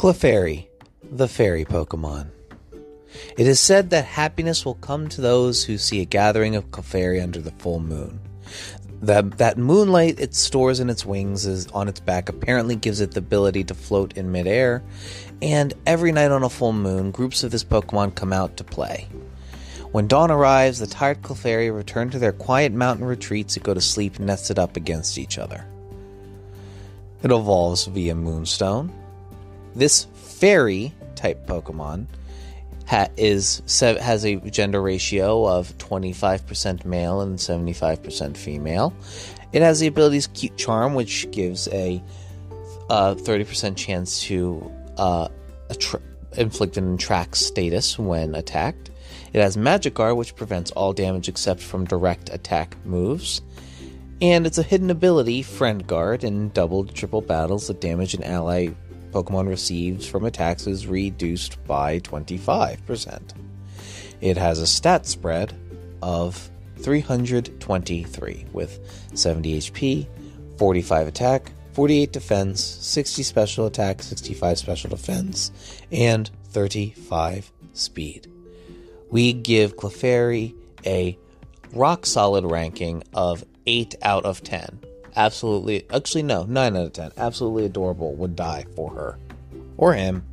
Clefairy, the fairy Pokemon. It is said that happiness will come to those who see a gathering of Clefairy under the full moon. That, that moonlight it stores in its wings is on its back apparently gives it the ability to float in midair, and every night on a full moon, groups of this Pokemon come out to play. When dawn arrives, the tired Clefairy return to their quiet mountain retreats and go to sleep nested up against each other. It evolves via Moonstone. This fairy type Pokemon ha- is has a gender ratio of 25% male and 75% female. It has the abilities Cute Charm, which gives a uh, 30% chance to uh, attra- inflict an attract status when attacked. It has Magic Guard, which prevents all damage except from direct attack moves. And it's a hidden ability, Friend Guard, in double triple battles, that damage an ally Pokemon receives from attacks is reduced by 25%. It has a stat spread of 323 with 70 HP, 45 attack, 48 defense, 60 special attack, 65 special defense, and 35 speed. We give Clefairy a rock solid ranking of 8 out of 10. Absolutely, actually, no, 9 out of 10. Absolutely adorable. Would die for her. Or him.